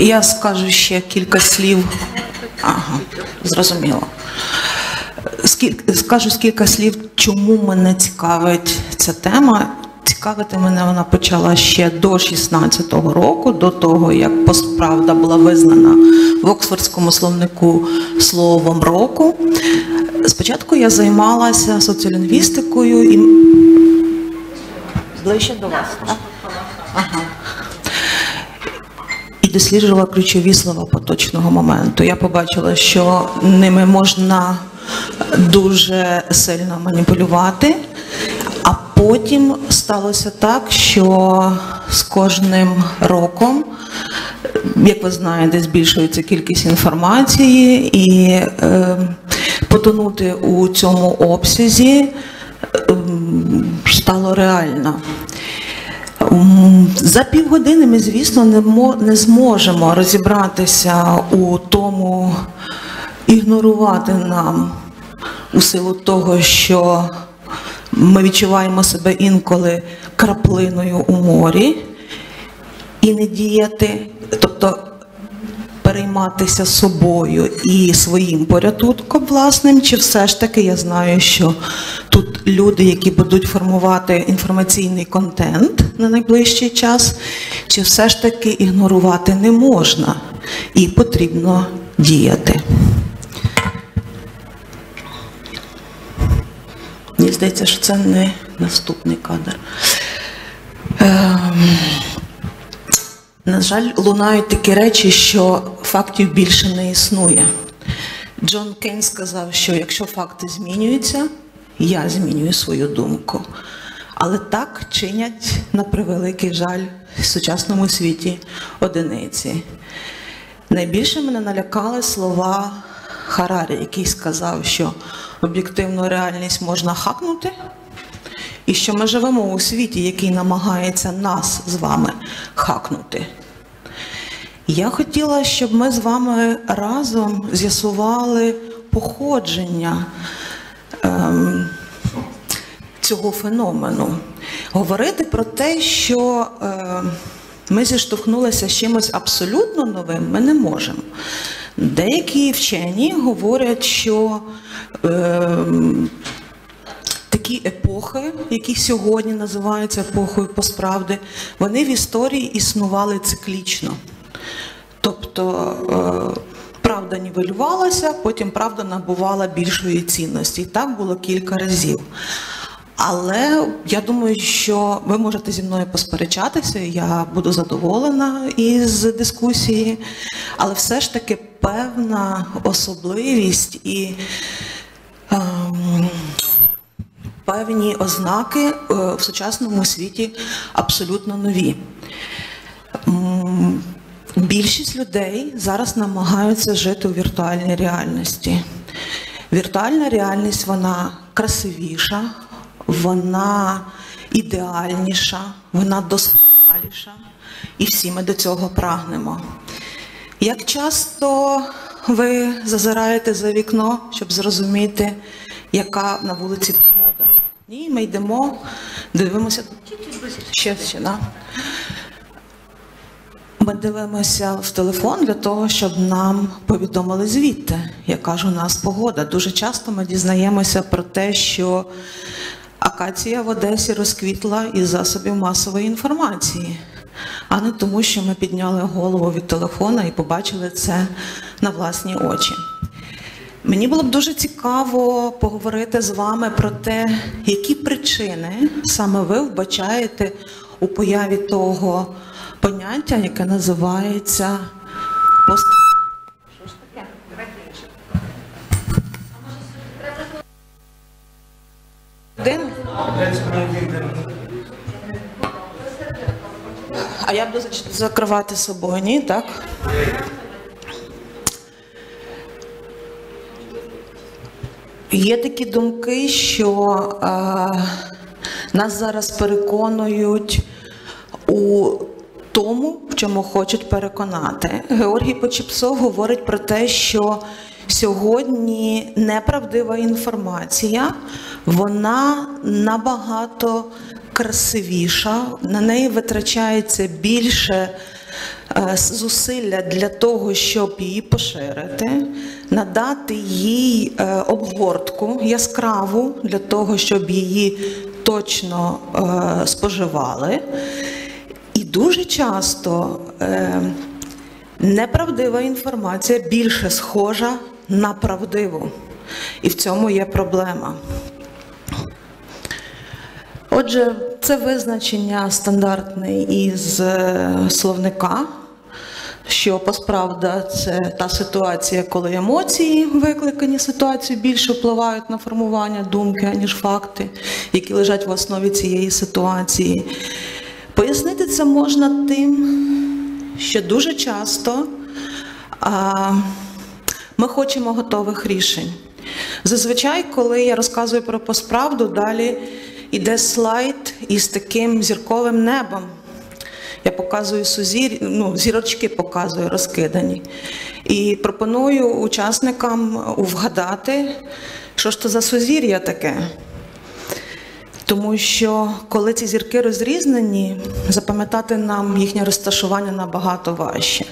Я скажу ще кілька слів. Ага, зрозуміло. Скажу кілька слів, чому мене цікавить ця тема. Цікавити мене вона почала ще до 16-го року, до того, як постправда була визнана в Оксфордському словнику словом року. Спочатку я займалася соціолінгвістикою і ближче до вас, так? Ага. І досліджувала ключові слова поточного моменту. Я побачила, що ними можна дуже сильно маніпулювати, а потім сталося так, що з кожним роком, як ви знаєте, збільшується кількість інформації, і е, потонути у цьому обсязі е, стало реально. За півгодини ми, звісно, не зможемо розібратися у тому, ігнорувати нам у силу того, що ми відчуваємо себе інколи краплиною у морі і не діяти, тобто перейматися собою і своїм порятунком власним, чи все ж таки я знаю, що тут люди, які будуть формувати інформаційний контент на найближчий час, чи все ж таки ігнорувати не можна і потрібно діяти. Мені здається, що це не наступний кадр. Ем, на жаль, лунають такі речі, що фактів більше не існує. Джон Кейн сказав, що якщо факти змінюються, я змінюю свою думку. Але так чинять на превеликий жаль в сучасному світі одиниці. Найбільше мене налякали слова Харарі, який сказав, що об'єктивну реальність можна хакнути, і що ми живемо у світі, який намагається нас з вами хакнути. Я хотіла, щоб ми з вами разом з'ясували походження ем, цього феномену. Говорити про те, що е, ми зіштовхнулися з чимось абсолютно новим, ми не можемо. Деякі вчені говорять, що е, такі епохи, які сьогодні називаються епохою посправди, вони в історії існували циклічно. Тобто е, правда нівелювалася, потім правда набувала більшої цінності. І так було кілька разів. Але я думаю, що ви можете зі мною посперечатися, я буду задоволена із дискусії, але все ж таки певна особливість і ем, певні ознаки е, в сучасному світі абсолютно нові. Більшість людей зараз намагаються жити у віртуальній реальності. Віртуальна реальність вона красивіша, вона ідеальніша, вона досконаліша, і всі ми до цього прагнемо. Як часто ви зазираєте за вікно, щоб зрозуміти, яка на вулиці погода? Ні, ми йдемо, дивимося. Ще, ще, да? Ми дивимося в телефон для того, щоб нам повідомили звідти, яка ж у нас погода. Дуже часто ми дізнаємося про те, що акація в Одесі розквітла із засобів масової інформації, а не тому, що ми підняли голову від телефона і побачили це на власні очі. Мені було б дуже цікаво поговорити з вами про те, які причини саме ви вбачаєте у появі того поняття, яке називається пост. Один? А я буду закривати собою, ні, так? Є такі думки, що е, нас зараз переконують у тому, в чому хочуть переконати. Георгій Почіпсов говорить про те, що сьогодні неправдива інформація, вона набагато красивіша, на неї витрачається більше е, зусилля для того, щоб її поширити, надати їй е, обгортку яскраву для того, щоб її точно е, споживали. І дуже часто е, неправдива інформація більше схожа на правдиву. І в цьому є проблема. Отже, це визначення стандартне із е, словника, що посправда це та ситуація, коли емоції, викликані ситуацією, більше впливають на формування думки, аніж факти, які лежать в основі цієї ситуації. Пояснити це можна тим, що дуже часто а, ми хочемо готових рішень. Зазвичай, коли я розказую про посправду, далі йде слайд із таким зірковим небом. Я показую сузір, ну, зірочки показую розкидані. І пропоную учасникам вгадати, що ж то за сузір'я таке. Тому що коли ці зірки розрізнені, запам'ятати нам їхнє розташування набагато важче.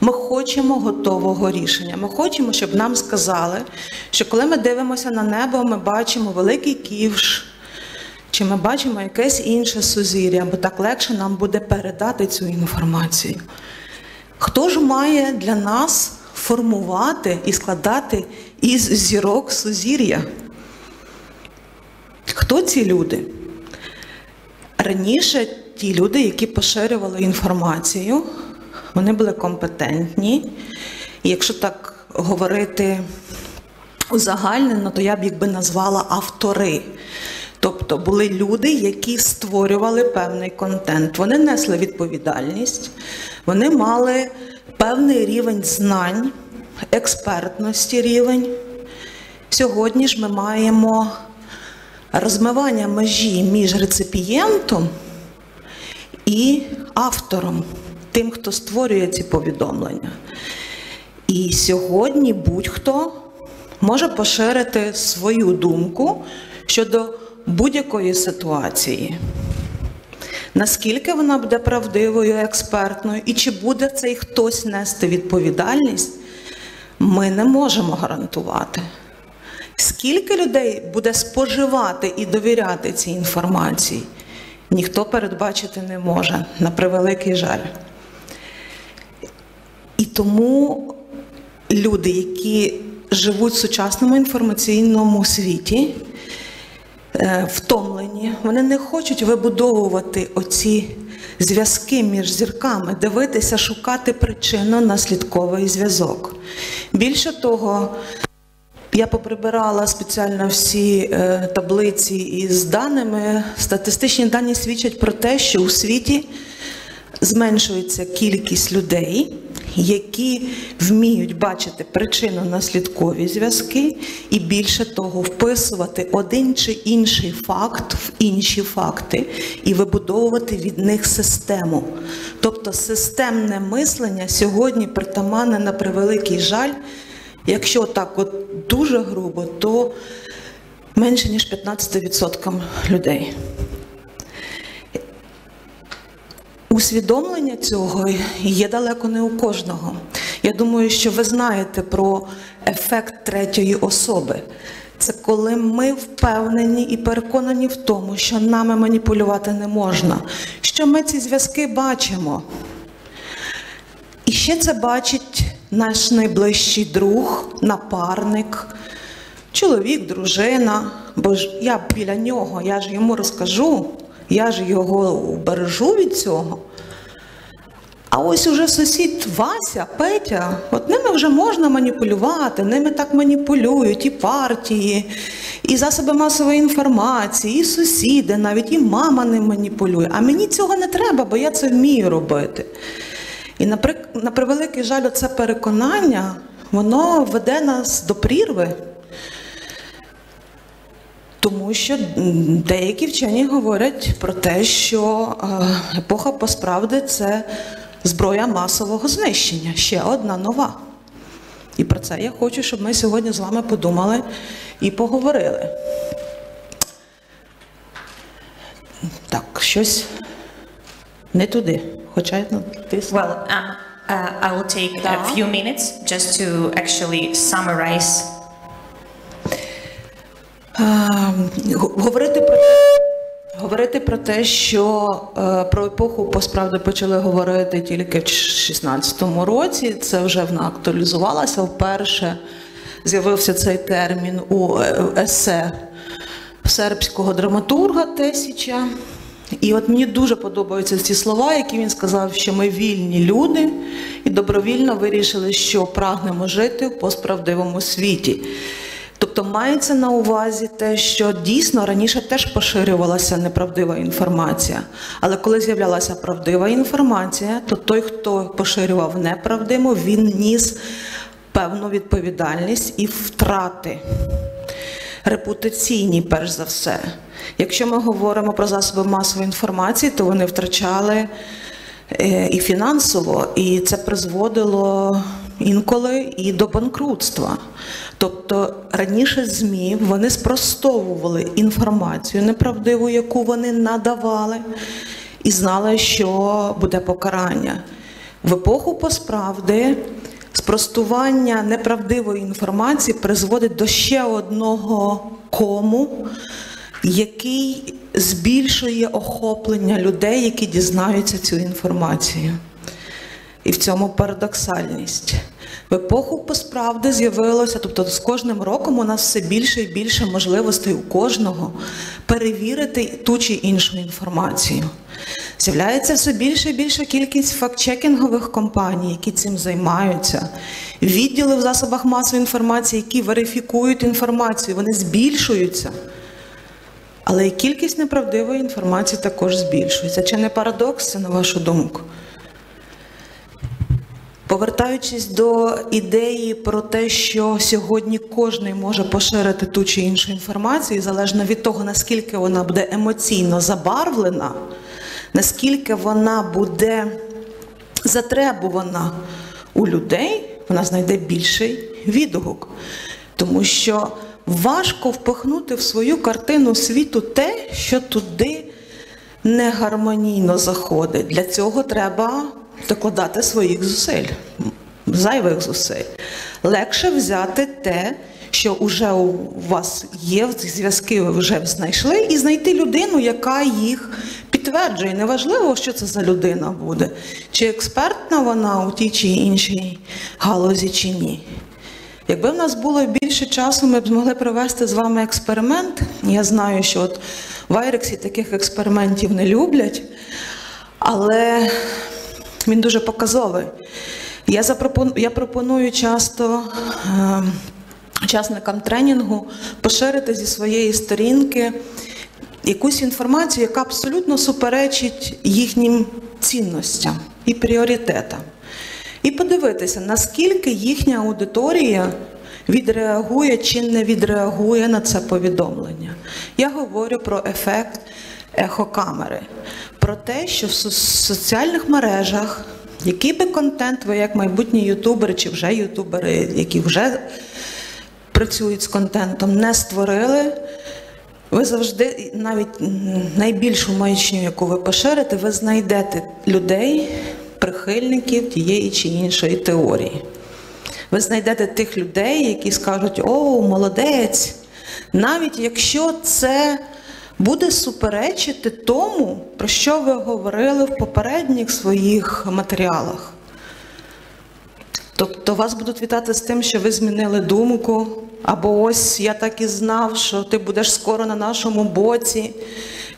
Ми хочемо готового рішення. Ми хочемо, щоб нам сказали, що коли ми дивимося на небо, ми бачимо великий ківш, чи ми бачимо якесь інше сузір'я, бо так легше нам буде передати цю інформацію. Хто ж має для нас формувати і складати із зірок сузір'я? Хто ці люди? Раніше ті люди, які поширювали інформацію, вони були компетентні. І якщо так говорити узагальнено, то я б їх би назвала автори. Тобто були люди, які створювали певний контент. Вони несли відповідальність, вони мали певний рівень знань, експертності рівень. Сьогодні ж ми маємо розмивання межі між реципієнтом і автором, тим, хто створює ці повідомлення. І сьогодні будь-хто може поширити свою думку щодо будь-якої ситуації. Наскільки вона буде правдивою, експертною, і чи буде цей хтось нести відповідальність, ми не можемо гарантувати. Скільки людей буде споживати і довіряти цій інформації, ніхто передбачити не може, на превеликий жаль. І тому люди, які живуть в сучасному інформаційному світі, е, втомлені, вони не хочуть вибудовувати оці зв'язки між зірками, дивитися, шукати причинно-наслідковий зв'язок. Більше того, я поприбирала спеціально всі е, таблиці із даними. Статистичні дані свідчать про те, що у світі зменшується кількість людей, які вміють бачити причинно-наслідкові зв'язки, і більше того, вписувати один чи інший факт в інші факти і вибудовувати від них систему. Тобто системне мислення сьогодні притаманне на превеликий жаль. Якщо так от дуже грубо, то менше ніж 15% людей. Усвідомлення цього є далеко не у кожного. Я думаю, що ви знаєте про ефект третьої особи. Це коли ми впевнені і переконані в тому, що нами маніпулювати не можна, що ми ці зв'язки бачимо. І ще це бачить наш найближчий друг, напарник, чоловік, дружина. Бо ж я біля нього, я ж йому розкажу, я ж його бережу від цього. А ось уже сусід Вася, Петя, от ними вже можна маніпулювати, ними так маніпулюють і партії, і засоби масової інформації, і сусіди, навіть і мама ним маніпулює. А мені цього не треба, бо я це вмію робити. І на, превеликий жаль, це переконання, воно веде нас до прірви. Тому що деякі вчені говорять про те, що е, епоха посправди це зброя масового знищення, ще одна нова. І про це я хочу, щоб ми сьогодні з вами подумали і поговорили. Так, щось не туди хоча ну, ти Well, um, uh, I will take a few minutes just to actually summarize. Говорити про говорити про те, що е, про епоху посправді почали говорити тільки в 16-му році. Це вже вона актуалізувалася. Вперше з'явився цей термін у е, есе сербського драматурга Тесіча. І от мені дуже подобаються ці слова, які він сказав, що ми вільні люди і добровільно вирішили, що прагнемо жити в постправдивому світі. Тобто мається на увазі те, що дійсно раніше теж поширювалася неправдива інформація. Але коли з'являлася правдива інформація, то той, хто поширював неправдиву, він ніс певну відповідальність і втрати репутаційні, перш за все. Якщо ми говоримо про засоби масової інформації, то вони втрачали е, і фінансово, і це призводило інколи і до банкрутства. Тобто раніше ЗМІ вони спростовували інформацію неправдиву, яку вони надавали, і знали, що буде покарання. В епоху посправди спростування неправдивої інформації призводить до ще одного кому, який збільшує охоплення людей, які дізнаються цю інформацію. І в цьому парадоксальність. В епоху посправди з'явилося, тобто з кожним роком у нас все більше і більше можливостей у кожного перевірити ту чи іншу інформацію. З'являється все більше і більша кількість фактчекінгових компаній, які цим займаються. Відділи в засобах масової інформації, які верифікують інформацію, вони збільшуються. Але і кількість неправдивої інформації також збільшується. Чи не парадокс на вашу думку? Повертаючись до ідеї про те, що сьогодні кожен може поширити ту чи іншу інформацію, залежно від того, наскільки вона буде емоційно забарвлена, наскільки вона буде затребувана у людей, вона знайде більший відгук. Тому що важко впихнути в свою картину світу те, що туди не гармонійно заходить. Для цього треба докладати своїх зусиль, зайвих зусиль. Легше взяти те, що вже у вас є, зв'язки ви вже знайшли, і знайти людину, яка їх підтверджує. Неважливо, що це за людина буде, чи експертна вона у тій чи іншій галузі, чи ні. Якби в нас було більше часу, ми б змогли провести з вами експеримент. Я знаю, що от в IREX і таких експериментів не люблять, але він дуже показовий. Я, запропоную, я пропоную часто е, учасникам тренінгу поширити зі своєї сторінки якусь інформацію, яка абсолютно суперечить їхнім цінностям і пріоритетам. І подивитися, наскільки їхня аудиторія відреагує чи не відреагує на це повідомлення. Я говорю про ефект ехокамери, про те, що в соціальних мережах, який би контент ви, як майбутні ютубери чи вже ютубери, які вже працюють з контентом, не створили. Ви завжди, навіть найбільшу маячню, яку ви поширите, ви знайдете людей, прихильників тієї чи іншої теорії. Ви знайдете тих людей, які скажуть: О, молодець! Навіть якщо це буде суперечити тому, про що ви говорили в попередніх своїх матеріалах. Тобто вас будуть вітати з тим, що ви змінили думку, або ось я так і знав, що ти будеш скоро на нашому боці.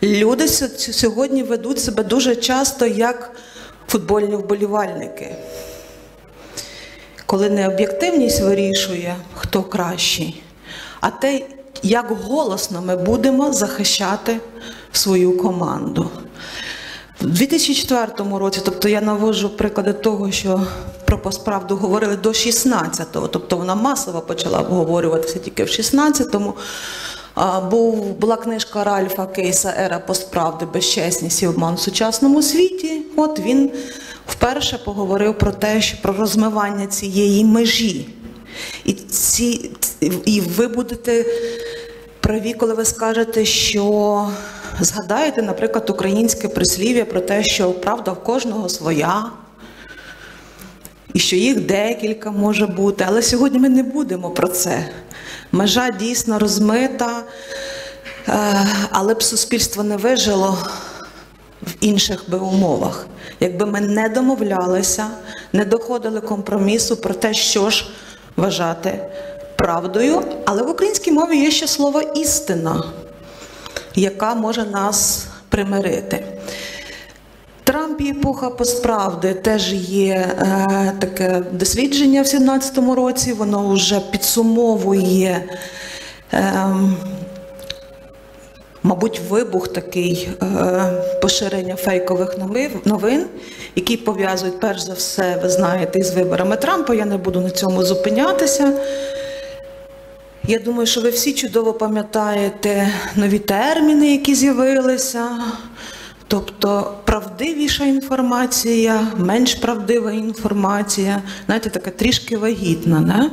Люди сьогодні ведуть себе дуже часто як футбольні вболівальники. Коли не об'єктивність вирішує, хто кращий, а те, як голосно ми будемо захищати свою команду. В 2004 році, тобто я наводжу приклади того, що про посправду говорили до 16-го, тобто вона масово почала обговорюватися тільки в 16-му. Був, була книжка Ральфа Кейса Ера постправди, безчесність і обман в сучасному світі. От він вперше поговорив про те, що про розмивання цієї межі. І, ці, і ви будете праві, коли ви скажете, що Згадайте, наприклад, українське прислів'я про те, що правда в кожного своя, і що їх декілька може бути. Але сьогодні ми не будемо про це. Межа дійсно розмита, е, але б суспільство не вижило в інших би умовах. Якби ми не домовлялися, не доходили компромісу про те, що ж вважати правдою. Але в українській мові є ще слово істина, яка може нас примирити. Трамп і епоха постправди теж є е, таке дослідження в 17-му році. Воно вже підсумовує, е, мабуть, вибух такий е, поширення фейкових новин- які пов'язують перш за все, ви знаєте, із виборами Трампа. Я не буду на цьому зупинятися. Я думаю, що ви всі чудово пам'ятаєте нові терміни, які з'явилися. Тобто правдивіша інформація, менш правдива інформація, знаєте, така трішки вагітна, не?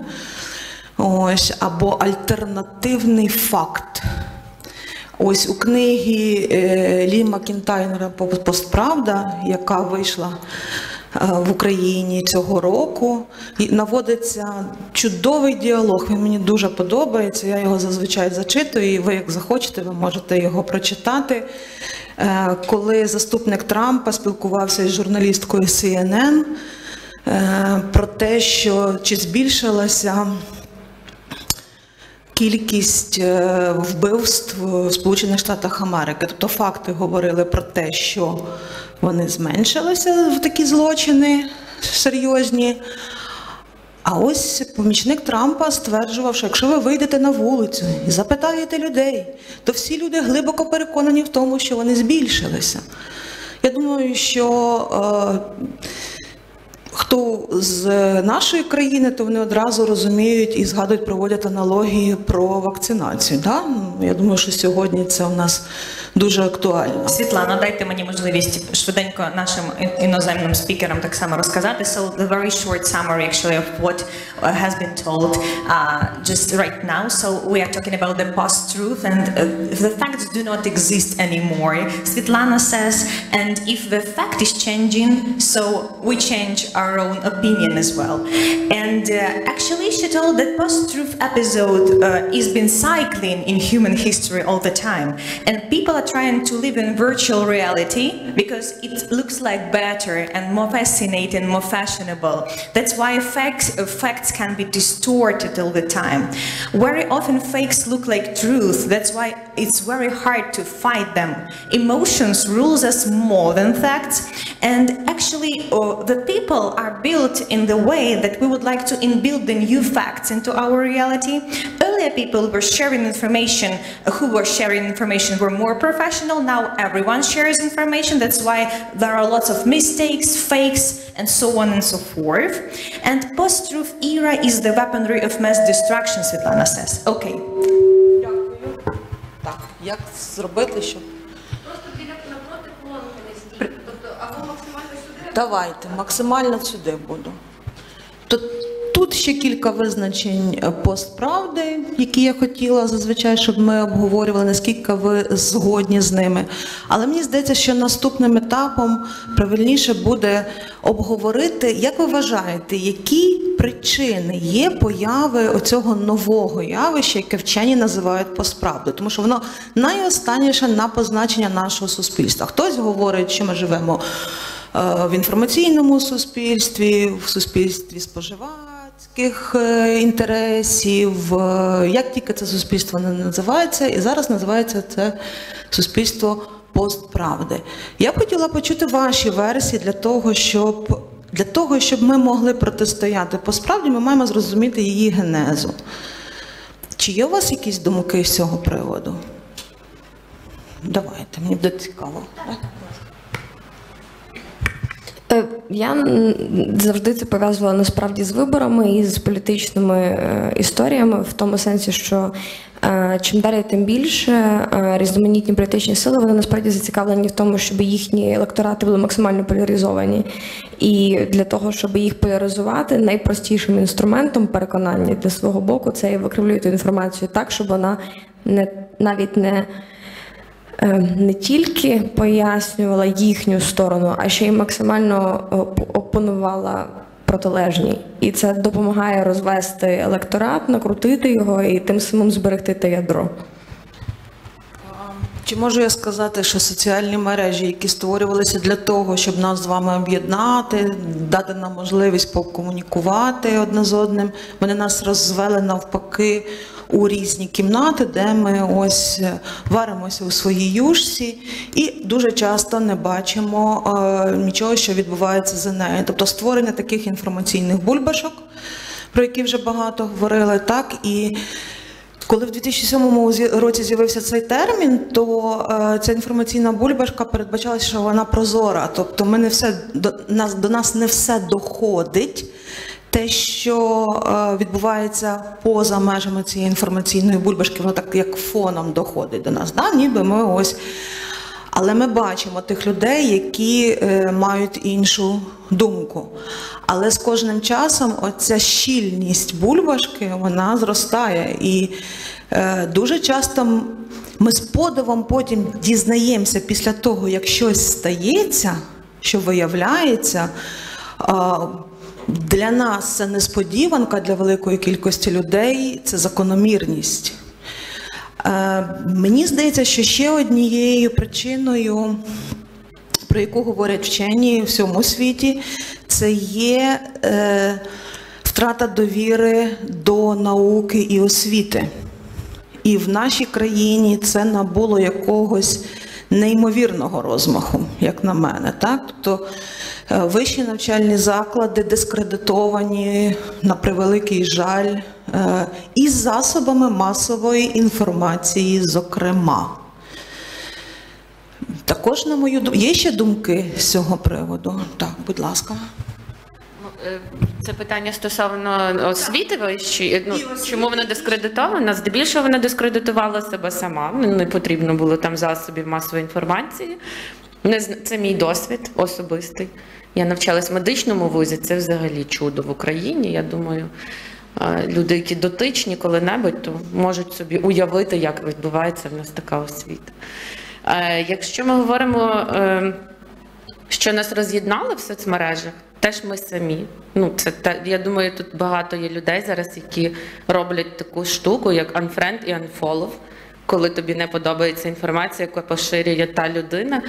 Ось, або альтернативний факт. Ось у книгі е, Лі Макінтайнера Постправда, яка вийшла е, в Україні цього року, наводиться чудовий діалог. Він мені дуже подобається. Я його зазвичай зачитую, і ви, як захочете, ви можете його прочитати. Е, Коли заступник Трампа спілкувався із журналісткою CNN е, про те, що чи збільшилася кількість е, вбивств в Сполучених Штатах Америки. Тобто факти говорили про те, що вони зменшилися в такі злочини серйозні. А ось помічник Трампа стверджував, що якщо ви вийдете на вулицю і запитаєте людей, то всі люди глибоко переконані в тому, що вони збільшилися. Я думаю, що е, хто з нашої країни, то вони одразу розуміють і згадують, проводять аналогії про вакцинацію. Да? Я думаю, що сьогодні це у нас дуже актуально. Світлана, дайте мені можливість швиденько нашим ін- іноземним спікерам так само розказати. So the very short summary actually of what uh, has been told uh, just right now. So we are talking about the post-truth and uh, the facts do not exist anymore. Svetlana says, and if the fact is changing, so we change our own opinion as well. And uh, actually she told that post-truth episode uh, is been cycling in human history all the time. And people are trying to live in virtual reality because it looks like better and more fascinating, more fashionable. That's why facts, facts can be distorted all the time. Very often fakes look like truth. That's why it's very hard to fight them. Emotions rules us more than facts. And actually, uh, the people are built in the way that we would like to inbuild the new facts into our reality. Earlier, people were sharing information, uh, who were sharing information were more professional. Now, everyone shares information. That's why there are lots of mistakes, fakes, and so on and so forth. And post truth era is the weaponry of mass destruction, Svetlana says. Okay. Так, як зробити, щоб Просто біля напроти колонки не стійте. Тобто або максимально сюди, Давайте, максимально сюди буду. То ще кілька визначень е, постправди, які я хотіла зазвичай, щоб ми обговорювали, наскільки ви згодні з ними. Але мені здається, що наступним етапом правильніше буде обговорити, як ви вважаєте, які причини є появи оцього нового явища, яке вчені називають постправдою, тому що воно найостанніше на позначення нашого суспільства. Хтось говорить, що ми живемо е, в інформаційному суспільстві, в суспільстві споживацьких е, інтересів. е, Як тільки це суспільство не називається, і зараз називається це суспільство постправди. Я б хотіла почути ваші версії для того, щоб. Для того, щоб ми могли протистояти постправді, ми маємо зрозуміти її генезу. Чи є у вас якісь думки з цього приводу? Давайте, мені буде цікаво. Е, Я завжди це пов'язувала насправді з виборами і з політичними е, історіями, в тому сенсі, що е, чим далі, тим більше е, різноманітні політичні сили вони насправді зацікавлені в тому, щоб їхні електорати були максимально поляризовані. І для того, щоб їх поляризувати, найпростішим інструментом переконання для свого боку це є викривлювати інформацію так, щоб вона не навіть не не тільки пояснювала їхню сторону, а ще й максимально оп- опонувала протилежній. І це допомагає розвести електорат, накрутити його і тим самим зберегти те ядро. Чи можу я сказати, що соціальні мережі, які створювалися для того, щоб нас з вами об'єднати, дати нам можливість покомунікувати одне з одним, вони нас розвели навпаки у різні кімнати, де ми ось е, варимося у своїй юшці і дуже часто не бачимо е, нічого, що відбувається за нею. Тобто створення таких інформаційних бульбашок, про які вже багато говорили, так і. Коли в 2007 році з'явився цей термін, то е, ця інформаційна бульбашка передбачалася, що вона прозора. Тобто ми не все до нас до нас не все доходить. Те, що е, відбувається поза межами цієї інформаційної бульбашки, воно так як фоном доходить до нас. Да? Ніби ми ось. Але ми бачимо тих людей, які е, мають іншу думку. Але з кожним часом оця щільність бульбашки вона зростає. І е, дуже часто ми з подивом потім дізнаємося після того, як щось стається, що виявляється. а, для нас це несподіванка для великої кількості людей, це закономірність. Е, Мені здається, що ще однією причиною, про яку говорять вчені в всьому світі, це є е, втрата довіри до науки і освіти. І в нашій країні це набуло якогось неймовірного розмаху, як на мене. Так? Тобто вищі навчальні заклади дискредитовані на превеликий жаль е, із засобами масової інформації, зокрема. Також, на мою думку, є ще думки з цього приводу? Так, будь ласка. Е, Це питання стосовно освіти вищої. Ну, чому вона дискредитована? Здебільшого вона дискредитувала себе сама. Ну, Не потрібно було там засобів масової інформації. Не Це мій досвід особистий. Я навчалась в медичному вузі, це взагалі чудо в Україні. Я думаю, люди, які дотичні коли-небудь, то можуть собі уявити, як відбувається в нас така освіта. Е, Якщо ми говоримо. е, що нас роз'єднало в соцмережах, теж ми самі. Ну, це я думаю, тут багато є людей зараз, які роблять таку штуку, як unfriend і unfollow, коли тобі не подобається інформація, яку поширює та людина.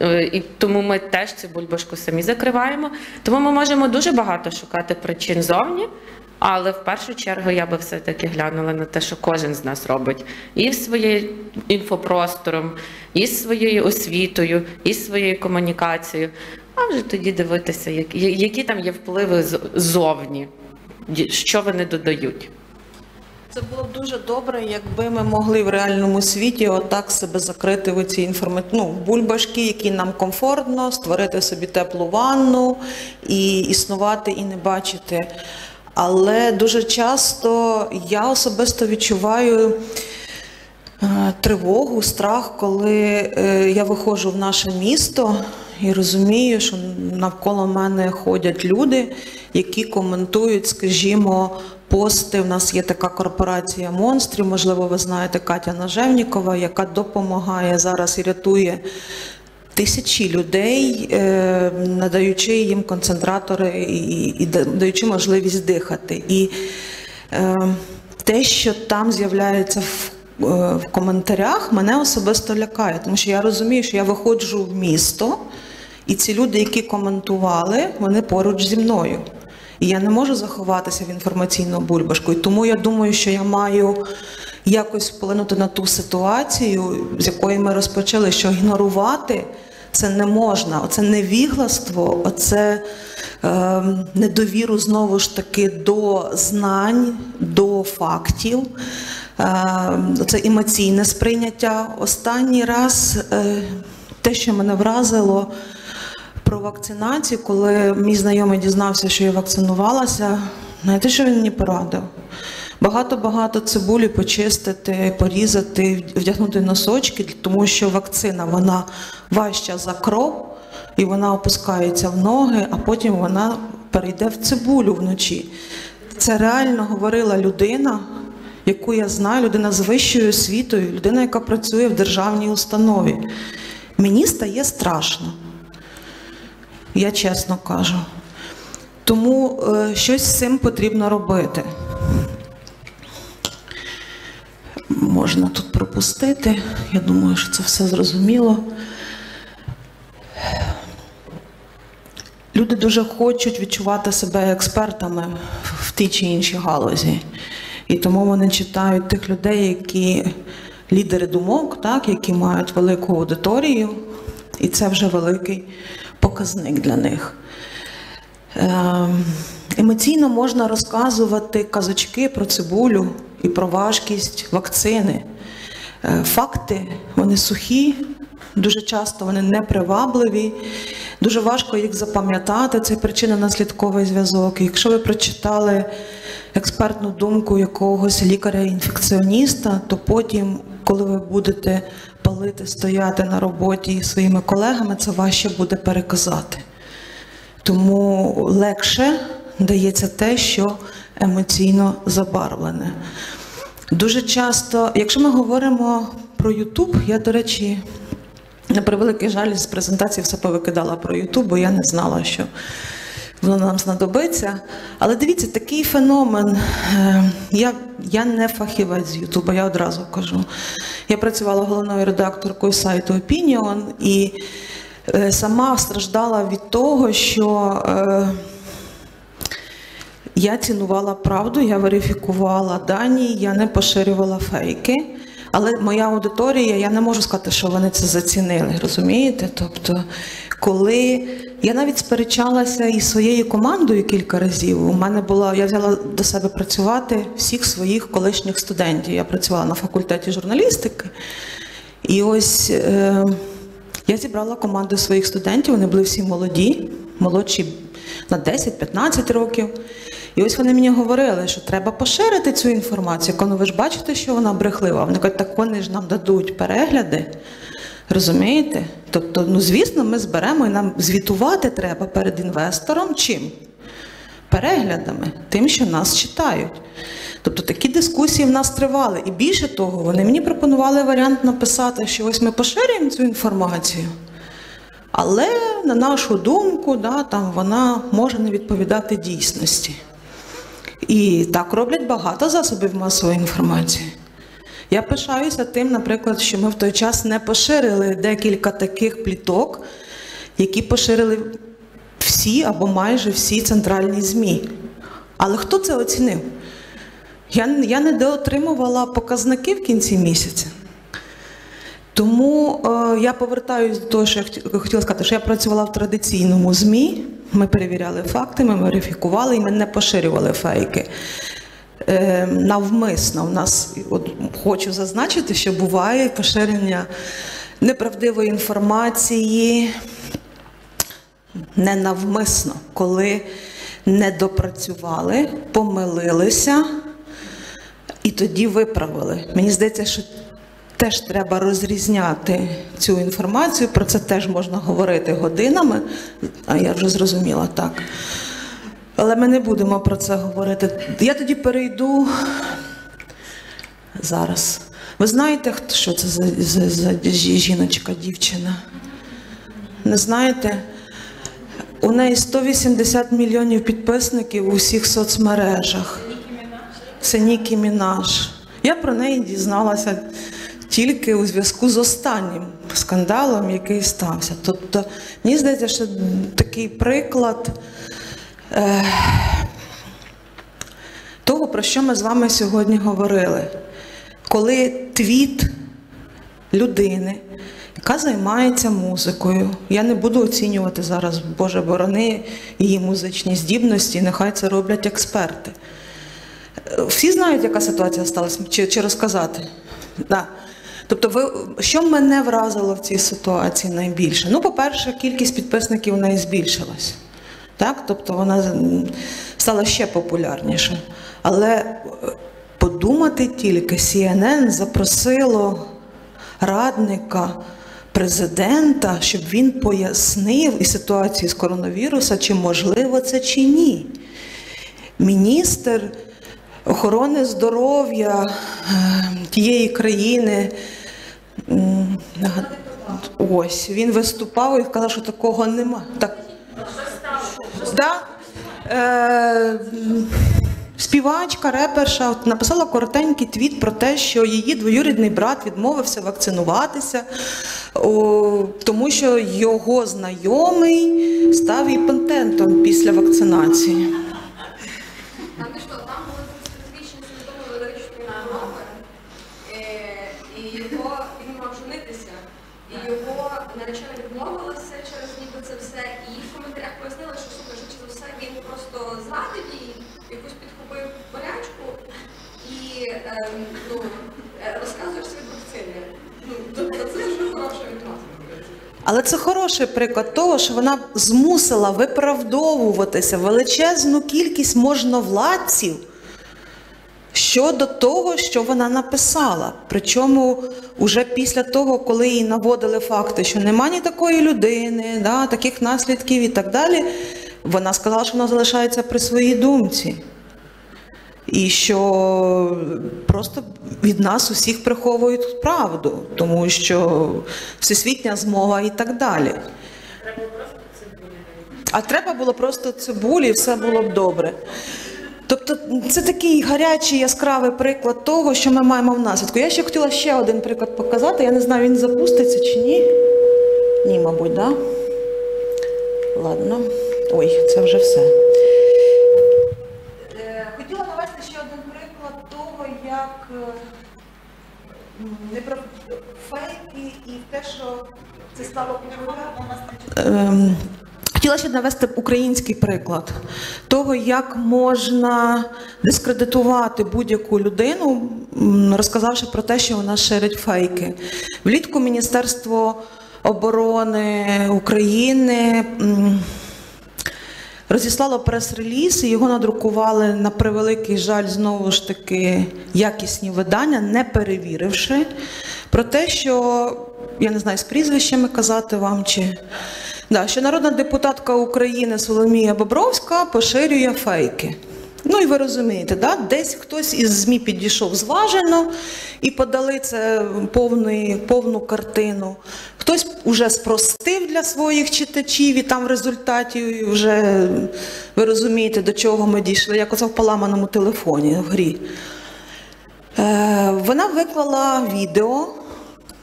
Е, І тому ми теж цю бульбашку самі закриваємо. Тому ми можемо дуже багато шукати причин зовні. Але в першу чергу я би все-таки глянула на те, що кожен з нас робить і своєю інфопростором, і своєю освітою, і своєю комунікацією. А вже тоді дивитися, як- які там є впливи ззовні, що вони додають. Це було б дуже добре, якби ми могли в реальному світі отак себе закрити в ці інформа... ну, бульбашки, які нам комфортно, створити собі теплу ванну і існувати і не бачити. Але дуже часто я особисто відчуваю е, тривогу, страх, коли е, я виходжу в наше місто і розумію, що навколо мене ходять люди, які коментують, скажімо, пости. У нас є така корпорація монстрів. Можливо, ви знаєте Катя Нажевнікова, яка допомагає зараз і рятує. Тисячі людей, е, надаючи їм концентратори і, даючи можливість дихати. І е, те, що там з'являється е, в коментарях, мене особисто лякає, тому що я розумію, що я виходжу в місто, і ці люди, які коментували, вони поруч зі мною. І я не можу заховатися в інформаційну бульбашку. І тому я думаю, що я маю якось вплинути на ту ситуацію, з якої ми розпочали, що ігнорувати це не можна. Оце невігластво, оце е, недовіру знову ж таки до знань, до фактів. Е, це емоційне сприйняття. Останній раз е, те, що мене вразило про вакцинацію, коли мій знайомий дізнався, що я вакцинувалася, знаєте, що він мені порадив? Багато-багато цибулі почистити, порізати, вдягнути носочки, тому що вакцина вона важча за кров і вона опускається в ноги, а потім вона перейде в цибулю вночі. Це реально говорила людина, яку я знаю, людина з вищою освітою, людина, яка працює в державній установі. Мені стає страшно. Я чесно кажу. Тому е, щось з цим потрібно робити. Можна тут пропустити. Я думаю, що це все зрозуміло. Люди дуже хочуть відчувати себе експертами в тій чи іншій галузі. І тому вони читають тих людей, які лідери думок, так, які мають велику аудиторію, і це вже великий показник для них. Ем, Емоційно можна розказувати казочки про цибулю і про важкість вакцини. Е, Факти вони сухі, дуже часто вони непривабливі, дуже важко їх запам'ятати. Це причинно-наслідковий зв'язок. Якщо ви прочитали експертну думку якогось лікаря-інфекціоніста, то потім, коли ви будете палити, стояти на роботі своїми колегами, це важче буде переказати. Тому легше дається те, що емоційно забарвлене. Дуже часто, якщо ми говоримо про Ютуб, я, до речі, на превеликий жаль, з презентації все повикидала про Ютуб, бо я не знала, що воно нам знадобиться. Але дивіться, такий феномен. е, Я, я не фахівець з Ютуба, я одразу кажу. Я працювала головною редакторкою сайту Opinion і е, сама страждала від того, що. е, я цінувала правду, я верифікувала дані, я не поширювала фейки. Але моя аудиторія, я не можу сказати, що вони це зацінили, розумієте? Тобто, коли я навіть сперечалася із своєю командою кілька разів, у мене була, я взяла до себе працювати всіх своїх колишніх студентів. Я працювала на факультеті журналістики. І ось е, я зібрала команду своїх студентів, вони були всі молоді, молодші на 10-15 років. І ось вони мені говорили, що треба поширити цю інформацію. Ну ви ж бачите, що вона брехлива. Вони кажуть, так вони ж нам дадуть перегляди. Розумієте? Тобто, ну звісно, ми зберемо і нам звітувати треба перед інвестором чим? Переглядами, тим, що нас читають. Тобто такі дискусії в нас тривали. І більше того, вони мені пропонували варіант написати, що ось ми поширюємо цю інформацію. Але на нашу думку, да, там вона може не відповідати дійсності. І так роблять багато засобів масової інформації. Я пишаюся тим, наприклад, що ми в той час не поширили декілька таких пліток, які поширили всі або майже всі центральні ЗМІ. Але хто це оцінив? Я, я не доотримувала показники в кінці місяця. Тому е, я повертаюся до того, що я хотіла сказати, що я працювала в традиційному ЗМІ. Ми перевіряли факти, ми верифікували і ми не поширювали фейки. Е, навмисно в нас от, хочу зазначити, що буває поширення неправдивої інформації ненавмисно, коли не допрацювали, помилилися і тоді виправили. Мені здається, що теж треба розрізняти цю інформацію. Про це теж можна говорити годинами, а я вже зрозуміла так. Але ми не будемо про це говорити. Я тоді перейду зараз. Ви знаєте, що це за, за, за жіночка, дівчина? Не знаєте? У неї 180 мільйонів підписників у всіх соцмережах. Це Нікі Мінаш. Я про неї дізналася тільки у зв'язку з останнім скандалом, який стався. Тобто, мені здається, що такий приклад е, того, про що ми з вами сьогодні говорили. Коли твіт людини, яка займається музикою, я не буду оцінювати зараз, Боже борони, її музичні здібності, нехай це роблять експерти. Всі знають, яка ситуація сталася, чи, чи розказати? Да. Тобто, ви, що мене вразило в цій ситуації найбільше? Ну, по-перше, кількість підписників у неї збільшилась. Так? Тобто вона стала ще популярніша. Але е, подумати тільки, CNN запросило радника президента, щоб він пояснив і ситуацію з коронавіруса, чи можливо це чи ні. Міністр охорони здоров'я е, тієї країни. Ось він виступав і казав, що такого нема. Так. Да? Е, співачка, реперша от написала коротенький твіт про те, що її двоюрідний брат відмовився вакцинуватися, о, тому що його знайомий став імпотентом після вакцинації. Це хороший приклад того, що вона змусила виправдовуватися величезну кількість можновладців щодо того, що вона написала. Причому уже після того, коли їй наводили факти, що нема ні такої людини, да, таких наслідків і так далі, вона сказала, що вона залишається при своїй думці. І що просто від нас усіх приховують правду, тому що всесвітня змова і так далі. А треба було просто цибулі, і все було б добре. Тобто це такий гарячий яскравий приклад того, що ми маємо в наслідку. Я ще хотіла ще один приклад показати. Я не знаю, він запуститься чи ні. Ні, мабуть? Да? Ладно. Ой, це вже все. Не про фейки і те, що це стало популярним. Ем, Хотіла ще навести український приклад того, як можна дискредитувати будь-яку людину, розказавши про те, що вона ширить фейки. Влітку Міністерство оборони України. Розіслало прес-реліз, і його надрукували на превеликий жаль, знову ж таки, якісні видання, не перевіривши про те, що я не знаю з прізвищами казати вам чи да, що народна депутатка України Соломія Бобровська поширює фейки. Ну і ви розумієте, да? десь хтось із ЗМІ підійшов зважено і подали це повний, повну картину. Хтось уже спростив для своїх читачів, і там в результаті вже ви розумієте, до чого ми дійшли, як оце в поламаному телефоні в грі. Е, вона виклала відео.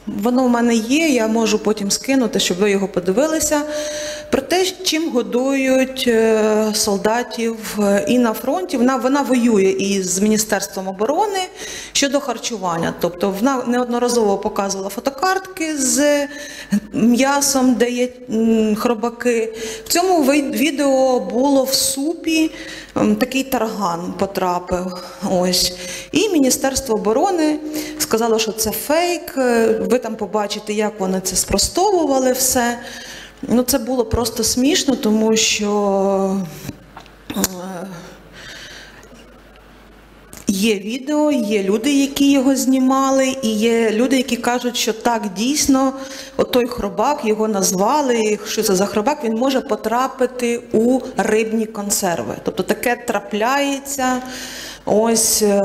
Воно в мене є, я можу потім скинути, щоб ви його подивилися. Про те, чим годують е, солдатів е, і на фронті. Вона, вона воює із Міністерством оборони щодо харчування. Тобто вона неодноразово показувала фотокартки з м'ясом, де є хробаки. В цьому відео було в супі такий тарган потрапив. Ось. І Міністерство оборони сказало, що це фейк. е, Ви там побачите, як вони це спростовували все. Ну, це було просто смішно, тому що е, є відео, є люди, які його знімали, і є люди, які кажуть, що так дійсно, отой хробак його назвали. Що це за хробак? Він може потрапити у рибні консерви. Тобто таке трапляється ось е,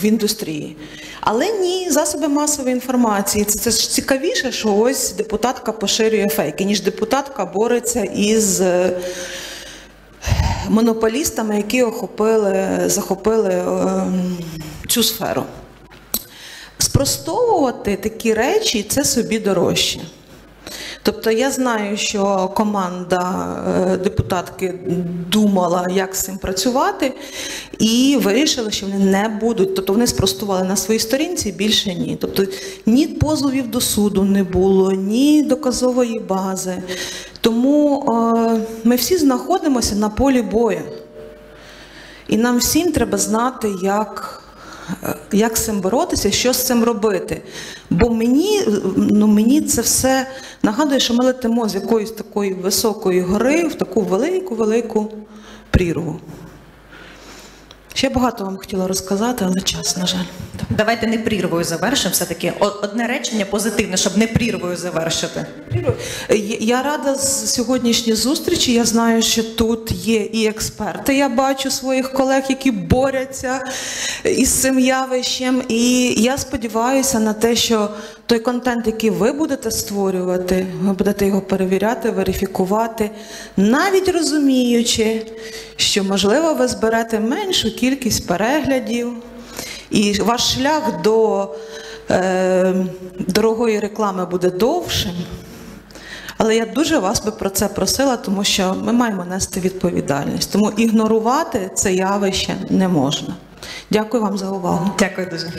в індустрії. Але ні, засоби масової інформації. Це, це ж цікавіше, що ось депутатка поширює фейки, ніж депутатка бореться із. е, монополістами, які охопили, захопили е, цю сферу. Спростовувати такі речі це собі дорожче. Тобто я знаю, що команда е, депутатки думала, як з цим працювати, і вирішили, що вони не будуть. Тобто вони спростували на своїй сторінці, більше ні. Тобто ні позовів до суду не було, ні доказової бази. Тому е, ми всі знаходимося на полі бою. І нам всім треба знати, як, е, як з цим боротися, що з цим робити. Бо мені, ну, мені це все нагадує, що ми летимо з якоїсь такої високої гори в таку велику-велику прірву. Ще багато вам хотіла розказати, але час, на жаль. Давайте не прірвою завершимо. Все-таки одне речення позитивне, щоб не прірвою завершити. Я- Я рада з сьогоднішньої зустрічі. Я знаю, що тут є і експерти. Я бачу своїх колег, які борються із цим явищем. І я сподіваюся на те, що той контент, який ви будете створювати, ви будете його перевіряти, верифікувати, навіть розуміючи, що можливо ви зберете меншу кількість переглядів, і ваш шлях до е, дорогої реклами буде довшим. Але я дуже вас би про це просила, тому що ми маємо нести відповідальність. Тому ігнорувати це явище не можна. Дякую вам за увагу. Дякую дуже.